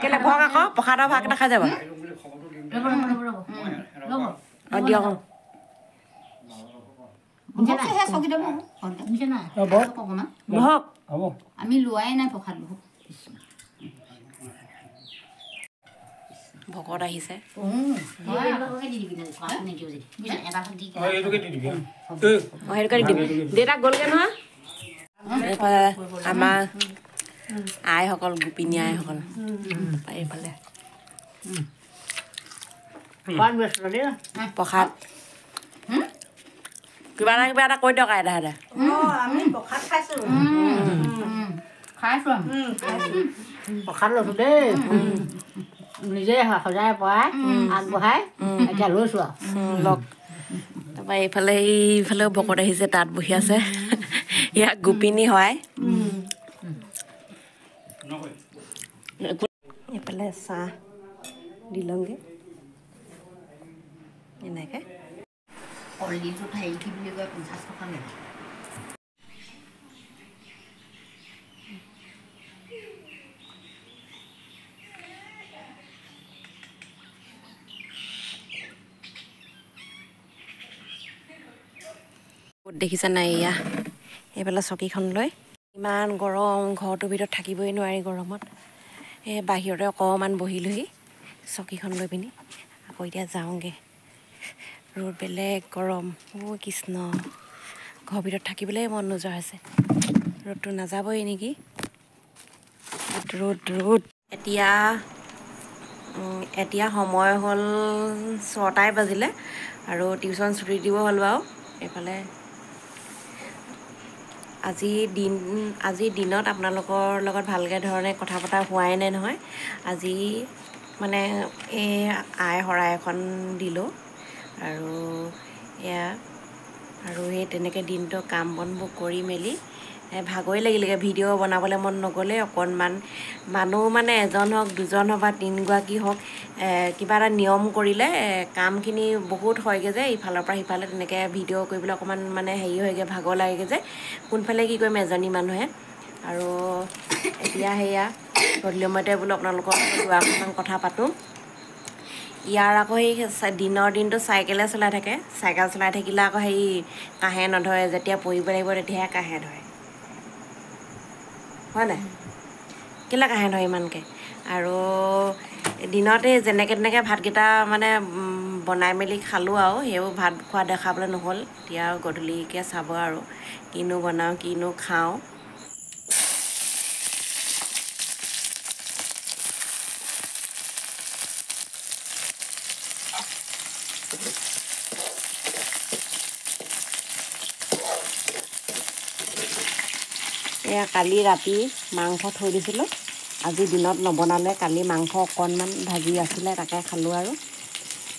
কেলে ভক আকৌ প্ৰসাদৰ ভাগকেইটা খাই যাব অঁ দিয়ক আমি লোৱাই নাই প্ৰসাদ বহু ভকত আহিছে। দেউতাক গ'লগৈ নহয়? এইফালে আমাৰ আইসকল গোপিনী আইসকল। এইফালে। প্ৰসাদ। কিবা এটা কিবা এটা কৈ দিয়ক আইতাহঁতে। আমি প্ৰসাদ খাইছো। খাইছোঁ প্ৰসাদ লৈছো দেই। নিজে সজাই পৰাই আগবঢ়াই এতিয়া লৈছো আৰু লগ তাৰপৰা এইফালে এইফালেও ভকত আহিছে তাত বহি আছে ইয়াক গোপিনী হয় এইফালে চাহ দি লওঁগৈ এনেকৈ কলডিলটোত হেৰি কি বুলি কয় পঞ্চাছ টকা লাগে দেখিছে নাই এয়া? এইফালে চকীখন লৈ। ইমান গৰম ঘৰটোৰ ভিতৰত থাকিবই নোৱাৰি গৰমত। এই বাহিৰতে অকণমান বহিলোহি চকীখন লৈ পিনি। আকৌ এতিয়া যাওঁগৈ। ৰ'দ বেলেগ গৰম। অ' কৃষ্ণ। ঘৰৰ ভিতৰত থাকিবলৈ মন নোযোৱা হৈছে। ৰ'দটো নাযাবই নেকি? ৰ'দ ৰ'দ এতিয়া এতিয়া সময় হ'ল ছটাই বাজিলে। আৰু টিউশ্যন ছুটি দিব হ'ল বাৰু। এইফালে আজি দিন আজিৰ দিনত আপোনালোকৰ লগত ভালকৈ ধৰণে কথা পতা হোৱাই নাই নহয়। আজি মানে এই আই শৰাই এখন দিলোঁ আৰু এয়া আৰু সেই তেনেকৈ দিনটো কাম বনবোৰ কৰি মেলি এ, ভাগৰেই লাগিলেগৈ। ভিডিঅ' বনাবলৈ মন নগ'লে অকণমান। মানুহ মানে এজন হওক দুজন হওক বা তিনিগৰাকী হওক কিবা এটা নিয়ম কৰিলে কামখিনি বহুত হয়গৈ যে ইফালৰ পৰা সিফালে তেনেকৈ ভিডিঅ' কৰিবলৈ অকণমান মানে হেৰি হয়গৈ ভাগৰ লাগেগৈ যে। কোনফালে কি কৰিম এজনী মানুহে। আৰু এতিয়া সেয়া গধূলি সময়তে বোলো আপোনালোকৰ কথা পাতোঁ। ইয়াৰ আকৌ সেই দিনৰ দিনটো চাইকেলে চলাই থাকে। চাইকেল চলাই থাকিলে আকৌ হেৰি কাহে নধৰে যেতিয়া পঢ়িব লাগিব তেতিয়াহে কাহে ধৰে। হয় নাই? কেলৈ কাহে ধৰে ইমানকৈ? আৰু দিনতে যেনেকৈ তেনেকৈ ভাতকেইটা মানে বনাই মেলি খালোঁ আৰু সেইবোৰ ভাত খোৱা দেখাবলৈ নহ'ল। এতিয়া গধূলিকৈ চাব আৰু কিনো বনাওঁ কিনো খাওঁ। এয়া কালি ৰাতি মাংস থৈ দিছিলোঁ। আজি দিনত নবনালে কালি মাংস অকণমান ভাজি আছিলে তাকে খালোঁ আৰু।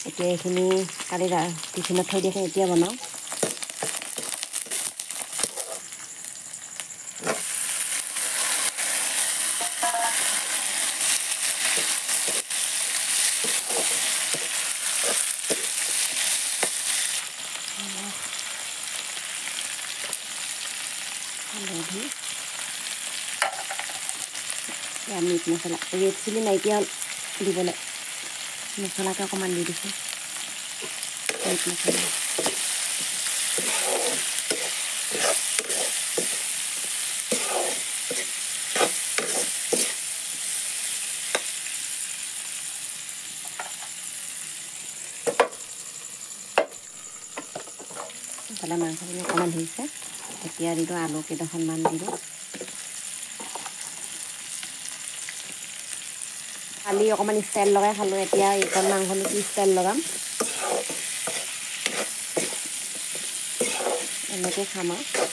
এতিয়া এইখিনি কালি টিফিনত থৈ দিয়াখিনি এতিয়া বনাওঁ। হালধি এয়া মিট মছলা। ৰেড চিলি নাইকিয়া দিবলৈ। মছলাকে অকণমান দি দিছোঁ। মিট ইফালে মাংসখিনি অকণমান সিজিছে এতিয়া দিলোঁ আলু কেইডোখৰমান দিলোঁ। কালি অকণমান ষ্টাইল লগাই খালোঁ এতিয়া এইকণ মাংসনো কি ষ্টাইল লগাম। এনেকৈ খাম আৰু।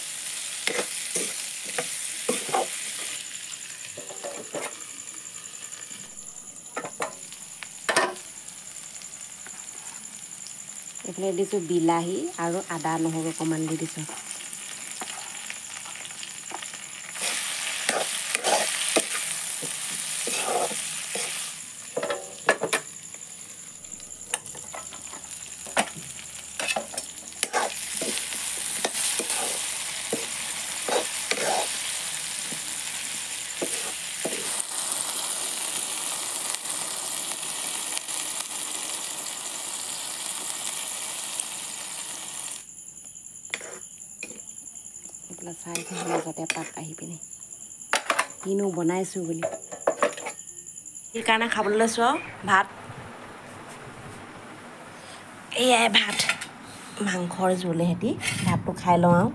এইফালে দিছোঁ বিলাহী আৰু আদা নহৰু অকণমান দি দিছোঁ। চাইছে মাজতে পাক আহি পিনি। কিনো বনাইছোঁ বুলি। সেইকাৰণে খাবলৈ লৈছোঁ আৰু ভাত। এয়াই ভাত। মাংসৰ জোলে সৈতে ভাতটো খাই লওঁ আৰু।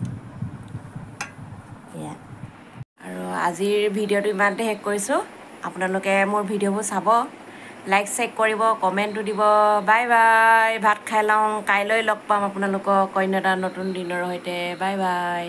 এয়া। আৰু আজিৰ ভিডিঅ'টো ইমানতে শেষ কৰিছোঁ। আপোনালোকে মোৰ ভিডিঅ'বোৰ চাব লাইক চাইক কৰিব কমেণ্টটো দিব। Bye bye. ভাত খাই লওঁ কাইলৈ লগ পাম আপোনালোকক অন্য এটা নতুন দিনৰ সৈতে। Bye bye.